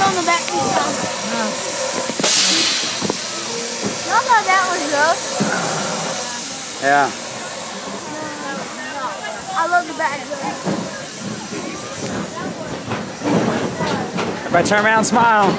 still in the back thought that was rough. Yeah. I love the back Everybody turn around smile.